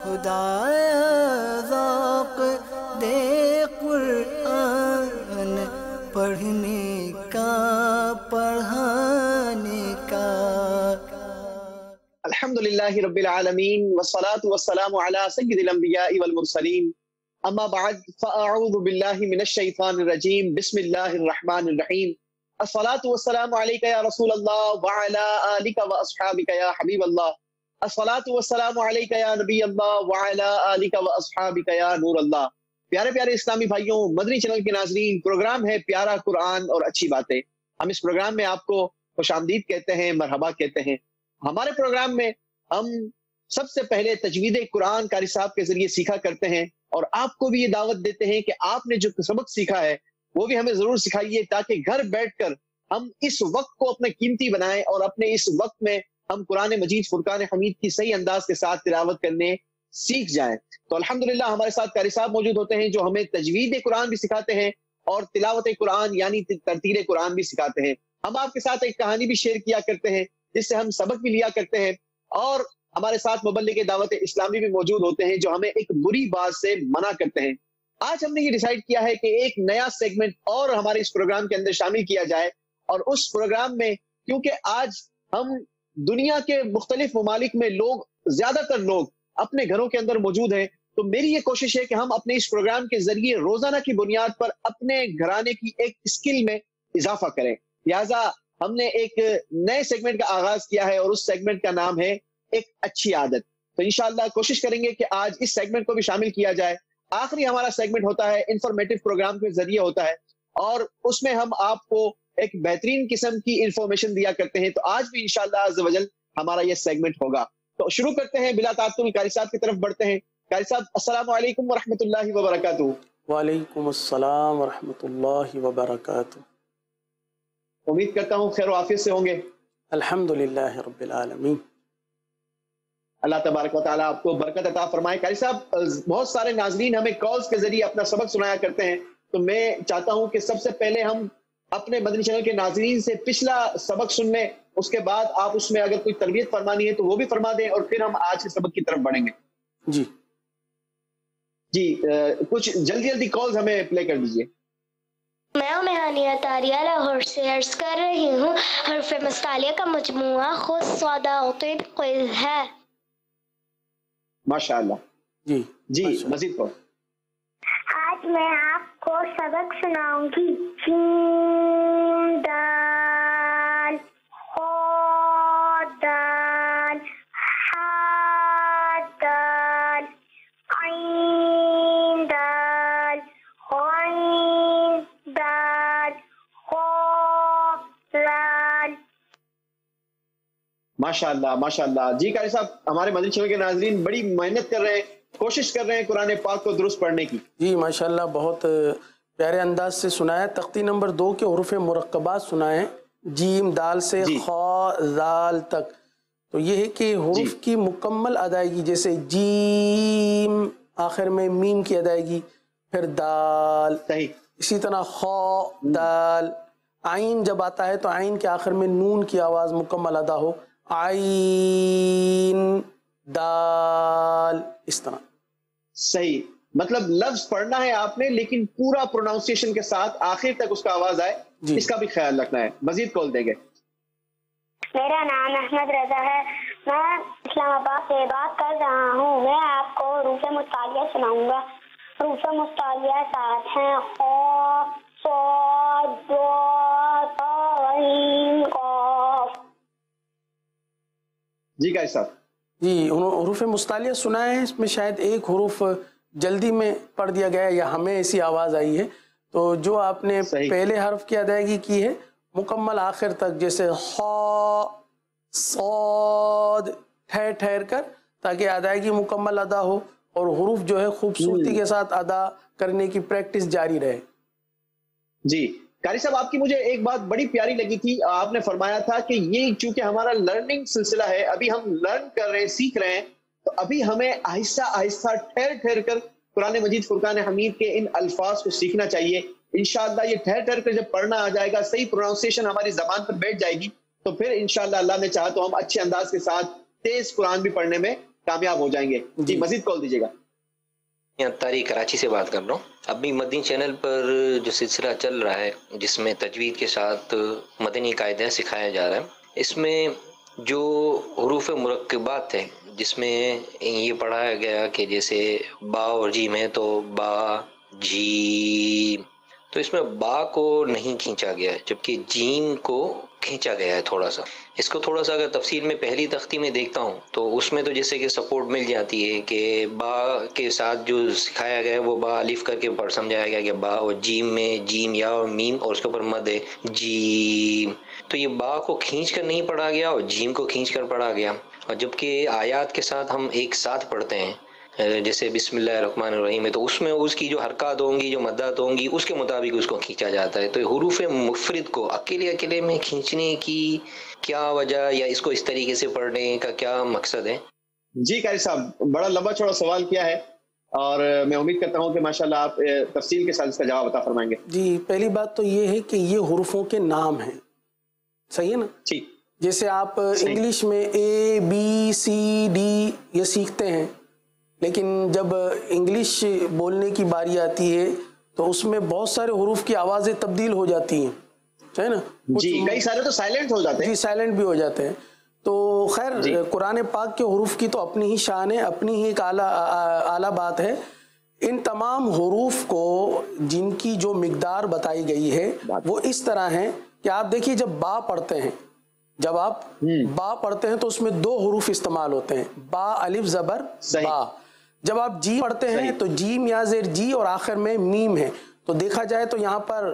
खुदाया दे कुरान पढ़ने का, पढ़ाने का। अल्हम्दुलिल्लाहि रब्बिल आलमीन, वस्सलातु वस्सलामु अला सय्यिदिल अंबिया'i वल मुरसलीन। अम्मा बअद फअऊज़ु बिल्लाहि मिनश शैतानिर रजीम, बिस्मिल्लाहिर रहमानिर रहीम। अस्सलातु वस्सलामु अलैका या रसूल अल्लाह व अला आलिका व अस्हाबिका या हबीब अल्लाह प्यारे प्यारे इस्लामी भाइयों, मदनी चैनल के नाजरीन, प्रोग्राम है प्यारा कुरान और अच्छी बातें। हम इस प्रोग्राम में आपको खुशामदीद कहते हैं, मरहबा कहते हैं। हमारे प्रोग्राम में हम सबसे पहले तजवीद कुरान कारी साहब के ज़रिए सीखा करते हैं और आपको भी ये दावत देते हैं कि आपने जो सबक सीखा है, वो भी हमें ज़रूर सिखाइए ताकि घर बैठकर हम इस वक्त को अपने कीमती बनाएँ और अपने इस वक्त में हम कुरान मजीद, फुरकान हमीद की सही अंदाज के साथ तिलावत करने सीख जाएँ। तो अल्हम्दुलिल्लाह हमारे साथ कारी साहब मौजूद होते हैं, जो हमें तजवीद कुरान भी सिखाते हैं और तिलावत कुरान यानी तरतील कुरान भी सिखाते हैं। हम आपके साथ एक कहानी भी शेयर किया करते हैं, जिससे हम सबक भी लिया करते हैं और हमारे साथ मुबल्ले के दावत इस्लामी भी मौजूद होते हैं, जो हमें एक बुरी बात से मना करते हैं। आज हमने ये डिसाइड किया है कि एक नया सेगमेंट और हमारे इस प्रोग्राम के अंदर शामिल किया जाए और उस प्रोग्राम में, क्योंकि आज हम दुनिया के मुख्तलिफ़ ममालिक में लोग, ज़्यादातर लोग अपने घरों के अंदर मौजूद हैं। तो मेरी ये कोशिश है कि हम अपने इस प्रोग्राम के ज़रिए रोज़ाना की बुनियाद पर अपने घराने की एक स्किल में इजाफा करें। लिहाजा हमने एक नए सेगमेंट का आगाज़ किया है और उस सेगमेंट का नाम है एक अच्छी आदत। तो इंशाल्लाह कोशिश करेंगे कि आज इस सेगमेंट को भी शामिल किया जाए। आखिरी हमारा सेगमेंट होता है इंफॉर्मेटिव प्रोग्राम के ज़रिए होता है और उसमें हम आपको एक बेहतरीन किस्म की इंफॉर्मेशन दिया करते हैं। तो आज भी इंशाल्लाह हमारा ये सेगमेंट होगा। तो शुरू करते हैं बिला तातुल कारी साहब की तरफ़ बढ़ते हैं। कारी साहब अस्सलाम वालेकुम व रहमतुल्लाहि व बरकातहू। वालेकुम अस्सलाम व व बरकातहू। उम्मीद करता हूँ खैर वाफियत से होंगे। अल्हम्दुलिल्लाह रब्बिल आलमीन। अल्लाह तबारक आपको बरकत अता फरमाए। कारी साहब बहुत सारे नाजरीन हमें कॉल्स के ज़रिए अपना सबक सुनाया करते हैं। तो मैं चाहता हूँ कि सबसे पहले हम अपने मदनी चैनल के नाजरीन से पिछला सबक सुन लें उसके बाद आप उसमें अगर कोई तरबियत फरमानी है तो वो भी फरमा दें और फिर हम आज के सबक की तरफ़ बढ़ेंगे। जी। जी आ, कुछ जल्दी जल्दी कॉल्स हमें प्ले कर दीजिए। मैं मेहानिया तारिया लाहौर से अर्ज़ कर रही हूँ हरफ मस्तालिया का मजमुआ खुद सौदा है? माशाल्लाह। जी जी मजीद आज मैं आपको सबक सुनाऊँगी। जीम दाल दाल हा दाल दाल गइन दाल खो लाल माशाल्लाह माशाल्लाह। जी कारी साहब, हमारे चैनल के नाजरीन बड़ी मेहनत कर रहे हैं। कोशिश कर रहे हैं कुरान पाक को दुरुस्त पढ़ने की। जी माशाल्लाह बहुत प्यारे अंदाज से सुनाया तख्ती नंबर दो के हरूफ मुरक्कबात सुनाए। जीम दाल से जी। खा दाल तक। तो ये है कि हरूफ की मुकम्मल अदायगी जैसे जीम आखिर में मीम की अदायगी फिर दाल। सही। इसी तरह खौ दाल। आइन जब आता है तो आइन के आखिर में नून की आवाज़ मुकम्मल अदा हो। आइन दाल इस तरह। सही। मतलब लफ्ज पढ़ना है आपने लेकिन पूरा प्रोनाउंसिएशन के साथ आखिर तक उसका आवाज़ आए इसका भी ख्याल रखना है। मजीद कॉल देंगे। मेरा नाम अहमद रजा है। मैं इस्लामाबाद से बात कर रहा हूँ। मैं आपको रूफ मुस्तालिया सुनाऊँगा। रूफ मुस्तालिया साथ हैं। जी कारी साहब। जी हरूफ मुस्तालिया सुना है इसमें शायद एक हरूफ जल्दी में पढ़ दिया गया या हमें ऐसी आवाज़ आई है। तो जो आपने पहले हर्फ की अदायगी की है मुकम्मल आखिर तक जैसे सौद ठहर ठहर कर ताकि अदायगी मुकम्मल अदा हो और हरूफ जो है खूबसूरती के साथ अदा करने की प्रैक्टिस जारी रहे। जी। कारी साहब आपकी मुझे एक बात बड़ी प्यारी लगी थी। आपने फरमाया था कि ये चूँकि हमारा लर्निंग सिलसिला है अभी हम लर्न कर रहे हैं सीख रहे हैं तो अभी हमें आहिस्ता आहिस्ता ठहर ठहर कर कुरान मजीद फुरकान हमीद के इन अल्फाज को सीखना चाहिए। इंशाल्लाह ये ठहर ठहर कर जब पढ़ना आ जाएगा सही प्रोनाउंसिएशन हमारी जबान पर बैठ जाएगी तो फिर इंशाल्लाह अल्लाह ने चाहा तो हम अच्छे अंदाज के साथ तेज कुरान भी पढ़ने में कामयाब हो जाएँगे। जी। मजीद कॉल दीजिएगा। मैं अत्तारी कराची से बात कर रहा हूँ। अभी मदनी चैनल पर जो सिलसिला चल रहा है, जिसमें तजवीद के साथ मदनी कायदे सिखाया जा रहा है, इसमें जो हरूफ मरकबात है, जिसमें ये पढ़ाया गया कि जैसे बा और जीम है तो बा, जी तो इसमें बा को नहीं खींचा गया, जबकि जीम को खींचा गया है थोड़ा सा। इसको थोड़ा सा अगर तफसील में पहली तख्ती में देखता हूँ तो उसमें तो जैसे कि सपोर्ट मिल जाती है कि बा के साथ जो सिखाया गया है, वो बा अलिफ करके पढ़ समझाया गया कि बा और जीम में जीम या और मीम और उसके ऊपर मद है, जीम। तो ये बा को खींच कर नहीं पढ़ा गया और जीम को खींच कर पढ़ा गया। और जबकि आयात के साथ हम एक साथ पढ़ते हैं जैसे बिस्मिल्लाहिर्रहमानिर्रहीम है तो उसमें उसकी जो हरकत होंगी जो मदद होंगी उसके मुताबिक उसको खींचा जाता है। तो हरूफ मुफरद को अकेले अकेले में खींचने की क्या वजह या इसको इस तरीके से पढ़ने का क्या मकसद है? जी कारी साहब बड़ा लंबा चौड़ा सवाल किया है और मैं उम्मीद करता हूँ कि माशाल्लाह आप तफसील के साथ इसका जवाब अता फरमाएँगे। जी पहली बात तो ये है कि ये हरूफों के नाम हैं। सही है ना? ठीक जैसे आप इंग्लिश में ए बी सी डी ये सीखते हैं लेकिन जब इंग्लिश बोलने की बारी आती है तो उसमें बहुत सारे हरूफ की आवाज़ें तब्दील हो जाती हैं। है ना? जी कई सारे तो साइलेंट हो जाते हैं। जी साइलेंट भी हो जाते हैं। तो खैर कुरान पाक के हरूफ की तो अपनी ही शान है अपनी ही एक आला आ- आला बात है। इन तमाम हरूफ को जिनकी जो मकदार बताई गई है वो इस तरह है कि आप देखिए जब बा पढ़ते हैं जब आप बा पढ़ते हैं तो उसमें दो हरूफ इस्तेमाल होते हैं। बा अलिफ जबर बा। जब आप जी पढ़ते हैं तो जीम या जेर जी और आखिर में मीम है। तो देखा जाए तो यहाँ पर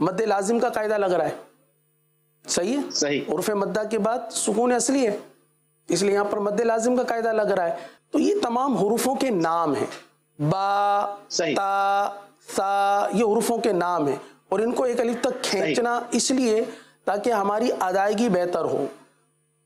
मद्द लाजिम का कायदा लग रहा है। सही है? सही। उर्फ़ मद्दा के बाद सुकून असली है। इसलिए यहाँ पर मद्द लाजिम का कायदा लग रहा है। तो ये तमाम हरूफों के नाम हैं। बा सही। ता सा ये हरूफों के नाम हैं। और इनको एक अलिफ तक खींचना इसलिए ताकि हमारी अदायगी बेहतर हो।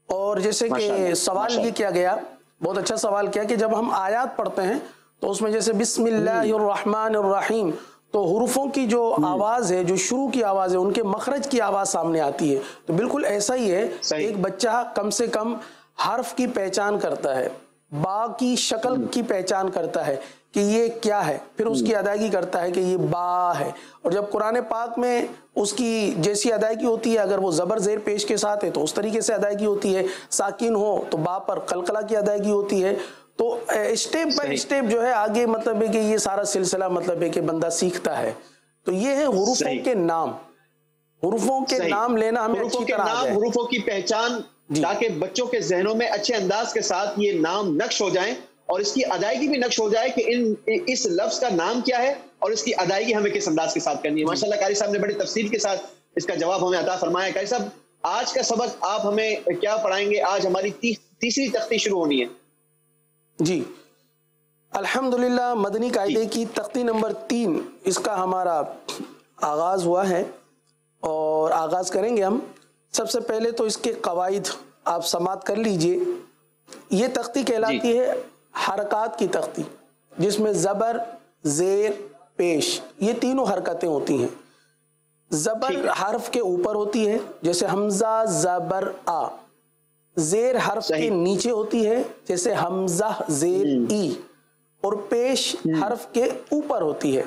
और जैसे कि सवाल ये किया गया बहुत अच्छा सवाल किया कि जब हम आयात पढ़ते हैं तो उसमें जैसे बिस्मिल्लाहिर्रहमानिर्रहीम तो हरूफों की जो आवाज़ है जो शुरू की आवाज़ है उनके मखरज की आवाज़ सामने आती है। तो बिल्कुल ऐसा ही है एक बच्चा कम से कम हर्फ की पहचान करता है बा की शक्ल की पहचान करता है कि ये क्या है? फिर उसकी अदायगी करता है कि ये बा है। और जब कुरान पाक में उसकी जैसी अदायगी होती है अगर वो ज़बर ज़ेर पेश के साथ है तो उस तरीके से अदायगी होती है। साकिन हो तो बा पर कलकला की अदायगी होती है। तो स्टेप बाय सही। स्टेप जो है आगे मतलब है कि ये सारा सिलसिला मतलब है कि बंदा सीखता है। तो ये है हुरूफों। के नाम। हरूफों के नाम लेना हमें अच्छी तरह नाम हुरूफों की पहचान ताकि बच्चों के जहनों में अच्छे अंदाज के साथ ये नाम नक्श हो जाएँ। और इसकी अदायगी भी नक्श हो जाए कि इन इस लफ्ज का नाम क्या है और इसकी अदायगी हमें किस अंदाज के साथ करनी है। माशाल्लाह कारी साहब ने बड़ी तफसील के साथ इसका जवाब हमें अता फरमाया। कारी साहब आज का सबक आप हमें क्या पढ़ाएँगे? आज हमारी ती, तीसरी तख्ती शुरू होनी है। जी। अल्हम्दुलिल्लाह मदनी कायदे की तख्ती नंबर तीन इसका हमारा आगाज़ हुआ है। और आगाज़ करेंगे हम। सबसे पहले तो इसके कवायद आप समाप्त कर लीजिए। ये तख्ती कहलाती है हरकत की तख्ती जिसमें ज़बर ज़ेर पेश ये तीनों हरकतें होती हैं। ज़बर हर्फ के ऊपर होती है जैसे हमज़ा ज़बर आ। जेर हर्फ के नीचे होती है जैसे हमजा जेर ई। और पेश हर्फ के ऊपर होती है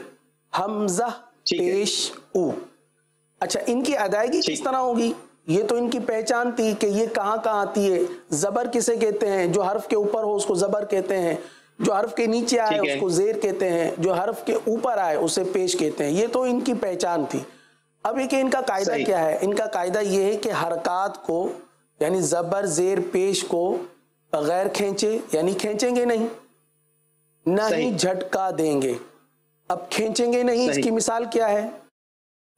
हमजा पेश ऊ। अच्छा इनकी अदायगी किस तरह होगी? ये तो इनकी पहचान थी कि ये कहाँ कहाँ आती है। जबर किसे कहते हैं? जो हर्फ के ऊपर हो उसको जबर कहते हैं। जो हर्फ के नीचे आए उसको जेर कहते हैं। जो हर्फ के ऊपर आए उसे पेश कहते हैं। ये तो इनकी पहचान थी। अब एक इनका कायदा क्या है? इनका कायदा ये है कि हरकत को यानी जबर जेर पेश को बगैर खींचे यानी खींचेंगे नहीं। ना ही झटका देंगे। अब खींचेंगे नहीं इसकी मिसाल क्या है?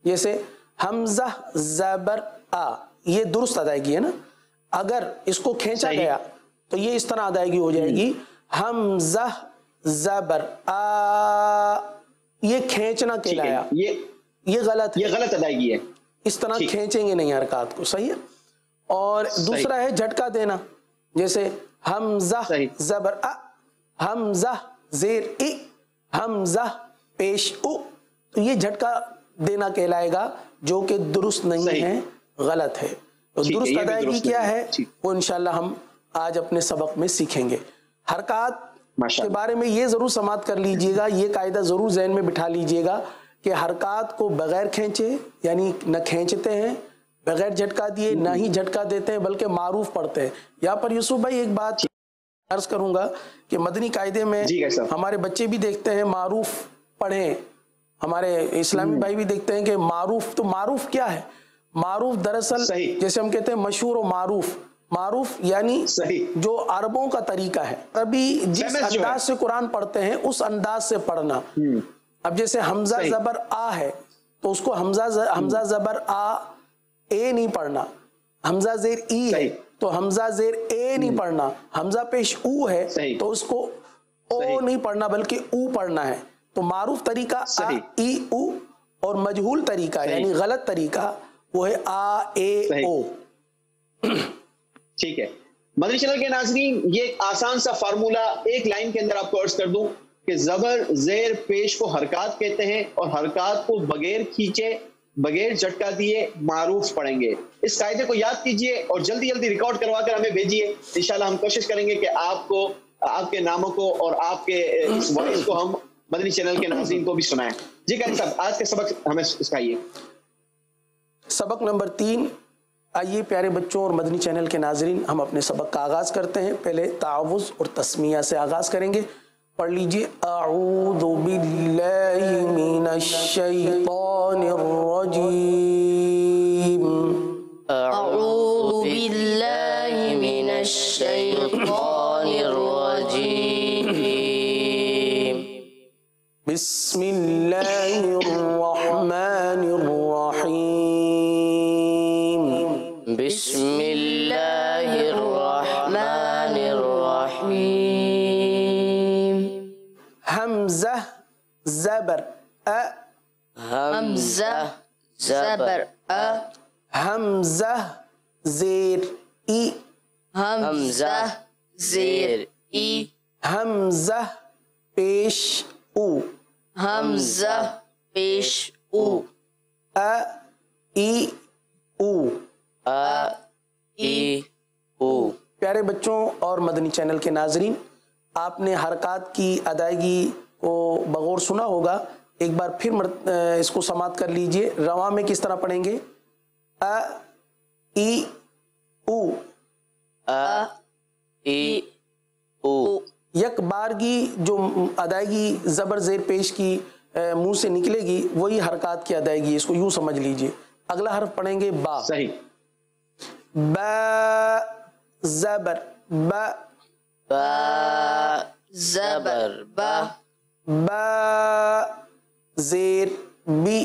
जैसे हमजा जबर आ ये दुरुस्त अदायगी है ना? अगर इसको खींचा गया तो ये इस तरह अदायगी हो जाएगी। हमजा जबर आ ये खींचना कहलाया। ये ये गलत ये गलत अदायगी है। इस तरह। खींचेंगे नहीं हरकत को सही है? और दूसरा है झटका देना। जैसे हमजा। जबर अ हमजा जेर इ हमजा पेश उ। तो ये झटका देना कहलाएगा जो कि दुरुस्त नहीं है। गलत है। तो दुरुस्त अदायगी क्या है, वो इंशाल्लाह हम आज अपने सबक में सीखेंगे। हरकत के बारे में ये ज़रूर समाप्त कर लीजिएगा ये कायदा ज़रूर जहन में बिठा लीजिएगा कि हरकत को बगैर खींचे यानी न खींचते हैं बगैर झटका दिए ना ही झटका देते हैं बल्कि मारूफ पढ़ते हैं। यहाँ पर यूसुफ भाई एक बात अर्ज़ करूँगा कि मदनी कायदे में हमारे बच्चे भी देखते हैं मारूफ पढ़े। हमारे इस्लामी भाई भी देखते हैं कि मारूफ तो मारूफ क्या है? मारूफ दरअसल जैसे हम कहते हैं मशहूर और मारूफ। मारूफ यानी। जो अरबों का तरीका है। अभी जिस। अंदाज से कुरान पढ़ते हैं उस अंदाज से पढ़ना। अब जैसे हमजा जबर आ है तो उसको हमजा ज- हमजा जबर आ ए नहीं पढ़ना। हमजा जेर ई है तो हमजा जेर ए नहीं पढ़ना। हमजा पेश ऊ है तो उसको ओ नहीं पढ़ना बल्कि ऊ पढ़ना है। तो मारूफ तरीका ई ऊ और मजहूल तरीका यानी गलत तरीका वो है आ ए ओ। ठीक है। मदनी चैनल के नाजरीन ये एक आसान सा फार्मूला एक लाइन के अंदर आपको अर्ज़ कर दूँ कि जबर जेर पेश को हरकत कहते हैं और हरकत को बगैर खींचे बगैर झटका दिए मारूफ पढ़ेंगे इस कायदे को याद कीजिए और जल्दी जल्दी रिकॉर्ड करवा कर हमें भेजिए। इंशाल्लाह हम कोशिश करेंगे कि आपको आपके नामों को और आपके इस वॉइस को हम मदनी चैनल के नाजरीन को भी सुनाएँ। जी कहीं साहब आज के सबक हमें सिखाइए। सबक नंबर तीन आइए प्यारे बच्चों और मदनी चैनल के नाजरीन हम अपने सबक का आगाज़ करते हैं। पहले तावुज और तस्मिया से आगाज़ करेंगे। पढ़ लीजिए अऊदु बिल्लाहि हमजा जबर अ हमजा जेर ई हमजा जेर ई हमजा पेश उ हमजा पेश उ अ ई उ अ ई उ प्यारे बच्चों और मदनी चैनल के नाजरीन आपने हरकत की अदायगी को बगौर सुना होगा। एक बार फिर इसको समाप्त कर लीजिए। रवा में किस तरह पढ़ेंगे अ ई उ। अ ई उ। यक बारगी जो अदायगी जबर जेर पेश की मुँह से निकलेगी वही हरकत की अदायगी इसको यूँ समझ लीजिए। अगला हर्फ पढ़ेंगे बा। सही। बा जबर। जबर। बा। बा जेर बी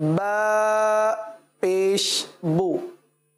ब पेश बू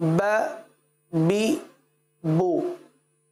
ब बी बू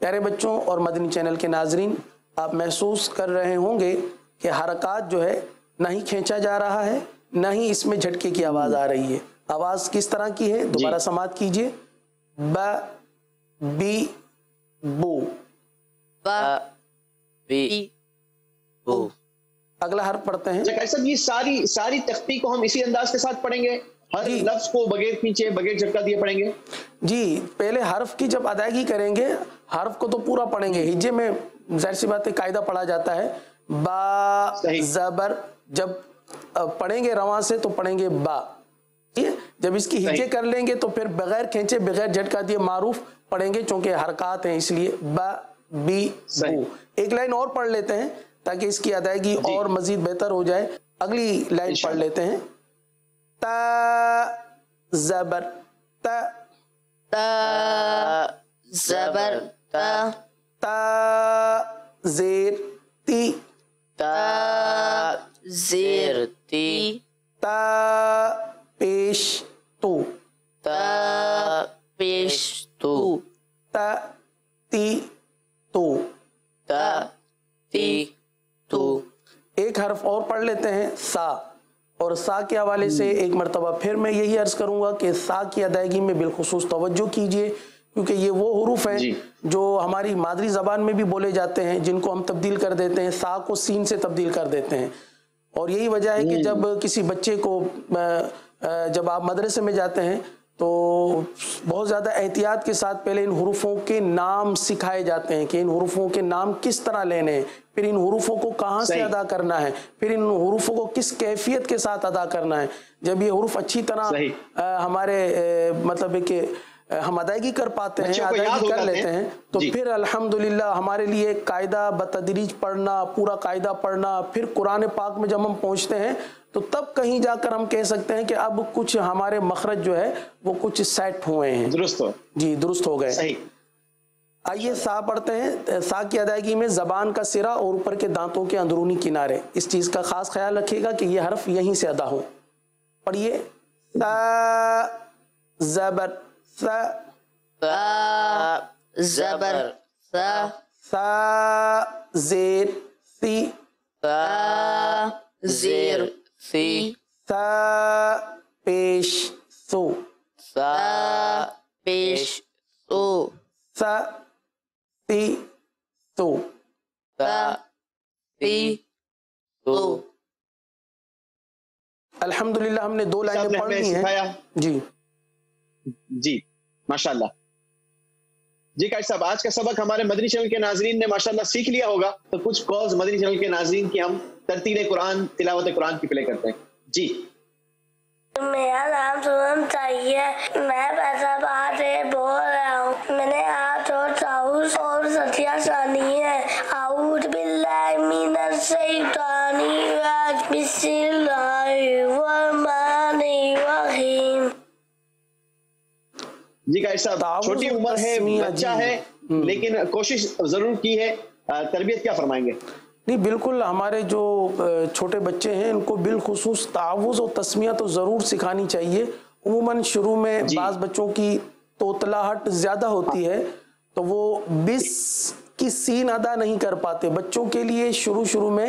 प्यारे बच्चों और मदनी चैनल के नाजरीन आप महसूस कर रहे होंगे कि हरकत जो है ना ही खींचा जा रहा है ना ही इसमें झटके की आवाज़ आ रही है आवाज़ किस तरह की है दोबारा समाप्त कीजिए ब बी बो ब बी बो अगला हर पढ़ते हैं। अच्छा ये सारी सारी तख्ती को हम इसी अंदाज के साथ पढ़ेंगे। हर लफ्ज को बगैर पीछे बगैर झटका दिए पढ़ेंगे। जी पहले हर्फ की जब अदायगी करेंगे हर्फ को तो पूरा पढ़ेंगे। हिज्जे में ज़ाहिर सी बात है कायदा पढ़ा जाता है। बा जबर जब पढ़ेंगे रवा से तो पढ़ेंगे बा। जब इसकी हिजे कर लेंगे तो फिर बगैर खेचे बगैर झटका दिए मारूफ पढ़ेंगे चूँकि हरकत हैं इसलिए ब बी बू एक लाइन और पढ़ लेते हैं ताकि इसकी अदायगी और मजीद बेहतर हो जाए। अगली लाइन पढ़ लेते हैं। जबर त। जबर जेर ती। जेर ती पेश तो। त पेश तो। त ती तो। त ती तो। एक हर्फ और पढ़ लेते हैं सा। और सा के हवाले से हम्म। एक मरतबा फिर मैं यही अर्ज़ करूँगा कि सा की अदायगी में बिलखसूस तवज्जो कीजिए क्योंकि ये वो हरूफ है जो। हमारी मादरी ज़बान में भी बोले जाते हैं जिनको हम तब्दील कर देते हैं सा को सीन से तब्दील कर देते हैं। और यही वजह है कि हम्म। जब किसी बच्चे को जब आप मदरसे में जाते हैं तो बहुत ज़्यादा एहतियात के साथ पहले इन हरूफों के नाम सिखाए जाते हैं कि इन हरूफों के नाम किस तरह लेने हैं। फिर इन हरूफों को कहाँ से अदा करना है? फिर इन हरूफों को किस कैफियत के साथ अदा करना है? जब ये हरूफ अच्छी तरह। अ, हमारे अ, मतलब कि हम अदायगी कर पाते हैं अदायगी कर लेते हैं। हैं तो फिर अल्हम्दुलिल्लाह हमारे लिए कायदा बतदरीज पढ़ना पूरा कायदा पढ़ना फिर कुरान पाक में जब हम पहुँचते हैं तो तब कहीं जाकर हम कह सकते हैं कि अब कुछ हमारे मखरज जो है वो कुछ सेट हुए हैं। दुरुस्त हो। जी दुरुस्त हो गए। सही। आइए सा पढ़ते हैं। सा की अदायगी में जबान का सिरा और ऊपर के दांतों के अंदरूनी किनारे। इस चीज़ का खास ख्याल रखिएगा कि ये हर्फ यहीं से अदा हो। पढ़िए। जबर सा। सा जबर सा। सा जेर सी। सा जेर। सी। सा पेश सो सा पेश सो सा ती सो सा ती सो अल्हम्दुलिल्लाह हमने दो लाइनें पढ़ ली हैं। सिखाया? जी। जी माशाल्लाह। जी काश साहब आज का सबक हमारे मदनी चैनल के नाजरीन ने माशाल्लाह सीख लिया होगा। तो कुछ कॉल्स मदनी चैनल के नाजरीन की हम तरतील कुरान तिलावत कुरान की प्ले करते हैं। जी। मेरा नाम सुनम चाहिए मैं फैसलाबाद से बोल रहा हूँ। मैंने आज और चाउस और सतिया सानी है। शैतानिर रजीम बिस्मिल्लाहिर रहमानिर रहीम। जी काश साहब छोटी उम्र है बच्चा है लेकिन कोशिश ज़रूर की है। तरबियत क्या फरमाएँगे? नहीं बिल्कुल हमारे जो छोटे बच्चे हैं इनको बिलखसूस तावुज़ और तस्मिया तो ज़रूर सिखानी चाहिए। उमूमन शुरू में। बाज़ बच्चों की तोतलाहट ज़्यादा होती है तो वो बिस की सीन अदा नहीं कर पाते। बच्चों के लिए शुरू शुरू में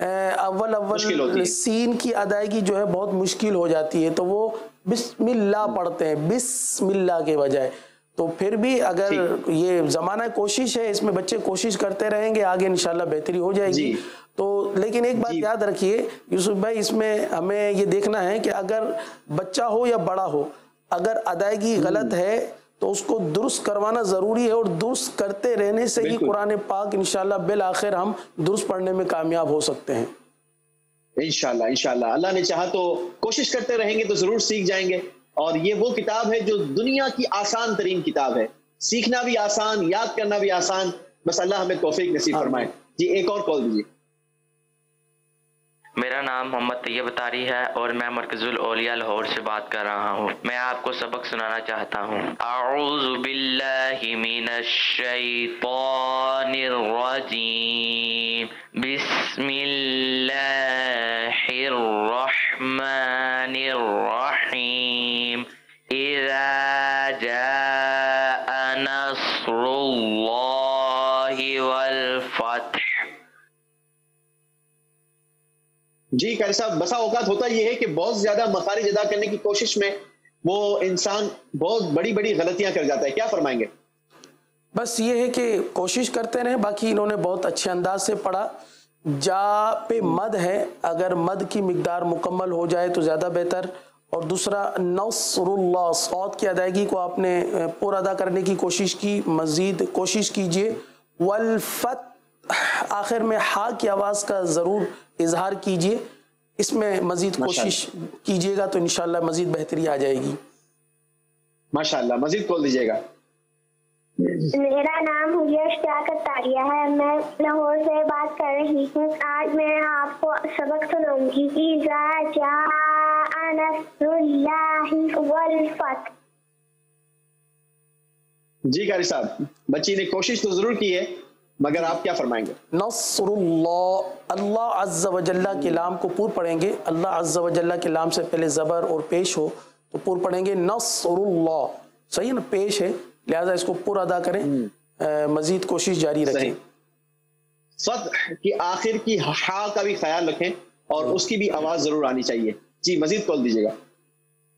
अव्वल अव्वल सीन की अदायगी जो है बहुत मुश्किल हो जाती है तो वो बिस्मिल्लाह पढ़ते हैं बिस्मिल्लाह के बजाय। तो फिर भी अगर ये जमाना कोशिश है इसमें बच्चे कोशिश करते रहेंगे आगे इंशाल्लाह बेहतरी हो जाएगी। तो लेकिन एक बात याद रखिए यूसुफ भाई इसमें हमें ये देखना है कि अगर बच्चा हो या बड़ा हो अगर अदायगी गलत है तो उसको दुरुस्त करवाना ज़रूरी है और दुरुस्त करते रहने से ही। कुरान पाक इंशाल्लाह बिल आखिर हम दुरुस्त पढ़ने में कामयाब हो सकते हैं। इंशाल्लाह इंशाल्लाह। अल्लाह ने चाहा तो कोशिश करते रहेंगे तो ज़रूर सीख जाएँगे। और ये वो किताब है जो दुनिया की आसान तरीन किताब है। सीखना भी आसान याद करना भी आसान। बस अल्लाह हमें तोफीक नसीब फरमाए। जी एक और कॉल दीजिए मेरा नाम मोहम्मद तैयब तारी है और मैं मरकजुल ओलिया लाहौर से बात कर रहा हूँ। मैं आपको सबक सुनाना चाहता हूँ। आऊज़ु बिल्लाहि मिनश शैतानिर रजीम बिस्मिल्लाहिर रहमानिर रहीम इज़ा जाअ नस्रुल्लाहि वल फत्ह जी कारी साहब, बसा औकात होता यह है कि बहुत ज़्यादा मखारिज अदा करने की कोशिश में वो इंसान बहुत बड़ी बड़ी गलतियाँ कर जाता है। क्या फरमाएँगे? बस ये है कि कोशिश करते रहें, बाकी इन्होंने बहुत अच्छे अंदाज से पढ़ा। जा पे मद है, अगर मद की मकदार मुकम्मल हो जाए तो ज़्यादा बेहतर। और दूसरा, नसरुल्लाह, सौत की अदायगी को आपने पूरा अदा करने की कोशिश की, मज़ीद कोशिश कीजिए। वलफत आखिर में हा की आवाज़ का ज़रूर इजहार कीजिए। इसमें मज़ीद कोशिश कीजिएगा तो इंशाल्लाह मज़ीद बेहतरी आ जाएगी। माशाल्लाह मजीद खोल दीजिएगा। मेरा नाम हुलिया इश्तियाक है। मैं लाहौर से बात कर रही हूँ। आज मैं आपको सबक सुनाऊँगी। जी कारी साहब बच्ची ने कोशिश तो ज़रूर की है। मगर आप क्या फरमाएंगे नसरुल्लाह अल्लाह अज्जा वजल्ला के लाम को पूर पढ़ेंगे अल्लाह अज्जा वजल्ला के लाम से पहले ज़बर और पेश हो तो पूर पढ़ेंगे नसरुल्लाह सही है ना पेश है लिहाजा इसको पूरा अदा करें अ, मजीद कोशिश जारी सही रखें फत की आखिर की हा का भी ख्याल रखें और उसकी भी आवाज जरूर आनी चाहिए जी मजीद खोल दीजिएगा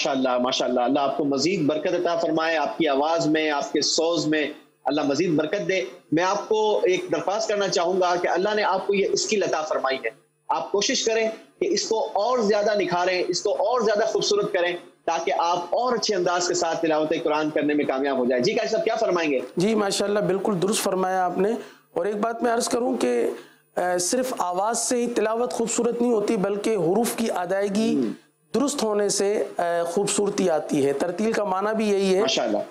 माशाल्लाह माशाल्लाह। अल्लाह आपको मजीद बरकत अता फरमाए आपकी आवाज़ में आपके सोज में। अल्लाह मजीद बरकत दे। मैं आपको एक दरख्वास्त करना चाहूँगा कि अल्लाह ने आपको ये स्किल अता फरमाई है। आप कोशिश करें कि इसको और ज़्यादा निखारें इसको और ज़्यादा खूबसूरत करें ताकि आप और अच्छे अंदाज के साथ तिलावत कुरान करने में कामयाब हो जाए। जी कारी साहब क्या फरमाएँगे? जी माशाल्लाह बिल्कुल दुरुस्त फरमाया आपने। और एक बात मैं अर्ज़ करूँ कि सिर्फ़ आवाज़ से ही तिलावत खूबसूरत नहीं होती बल्कि हरूफ की अदायगी दुरुस्त होने से खूबसूरती आती है। तरतील का माना भी यही है।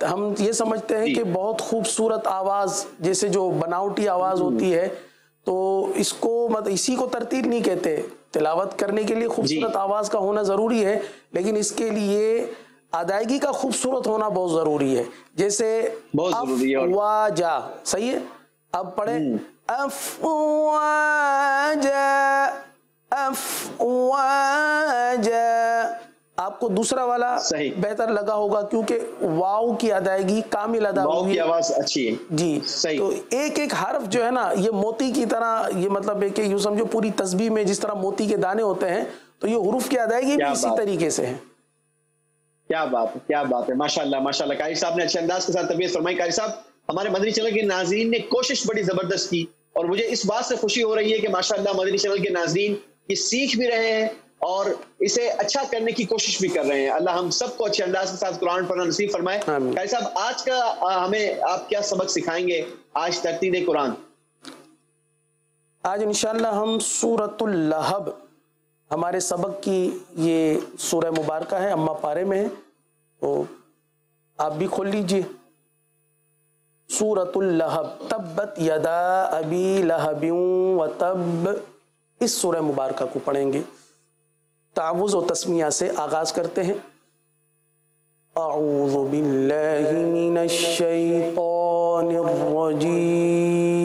हम ये समझते हैं कि बहुत खूबसूरत आवाज़ जैसे जो बनावटी आवाज़ होती है तो इसको मतलब इसी को तरतील नहीं कहते। तिलावत करने के लिए खूबसूरत आवाज़ का होना ज़रूरी है लेकिन इसके लिए अदायगी का खूबसूरत होना बहुत ज़रूरी है। जैसे बहुत ज़रूरी है और- अफवाजा सही है? अब पढ़े। अफवाजा अफवाजा। आपको दूसरा वाला सही। बेहतर लगा होगा क्योंकि वाव की अदायगी कामिल अदा वाव होगी की आवाज़ अच्छी है। जी सही। तो एक एक हर्फ जो है ना ये मोती की तरह ये मतलब है कि यूँ समझो पूरी तस्बी में जिस तरह मोती के दाने होते हैं तो ये हरूफ की अदायगी भी इसी तरीके से है। क्या बात है क्या बात है। माशाल्लाह माशाल्लाह। कारी साहब ने अच्छे अंदाज के साथ तबीयत फरमाई। कारी साहब हमारे मदनी चैनल के नाजरीन ने कोशिश बड़ी ज़बरदस्त की और मुझे इस बात से खुशी हो रही है कि माशाल्लाह मदनी चैनल के नाजरीन ये सीख भी रहे हैं और इसे अच्छा करने की कोशिश भी कर रहे हैं। अल्लाह हम सबको अच्छे अंदाज के साथ कुरान पढ़ना नसीब फरमाए। कारी साहब आज का हमें आप क्या सबक सिखाएँगे? आज तरतीब कुरान। आज इंशाल्लाह हम सूरतुल लहब हमारे सबक की ये सूरह मुबारक है अम्मा पारे में है तो आप भी खोल लीजिए। सूरतुल लहब तब्बत यदा अबी लहबियों व तब इस सूरह मुबारक को पढ़ेंगे तावुज और तस्मिया से आगाज करते हैं अऊज़ु बिल्लाहि मिनश शैतानिर रजीम